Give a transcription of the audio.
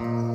Mm-hmm.